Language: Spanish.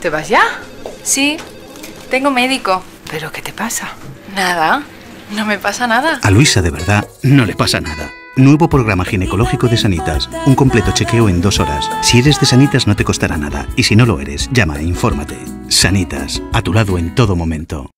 ¿Te vas ya? Sí, tengo médico. ¿Pero qué te pasa? Nada, no me pasa nada. A Luisa de verdad no le pasa nada. Nuevo programa ginecológico de Sanitas. Un completo chequeo en dos horas. Si eres de Sanitas no te costará nada. Y si no lo eres, llama e infórmate. Sanitas, a tu lado en todo momento.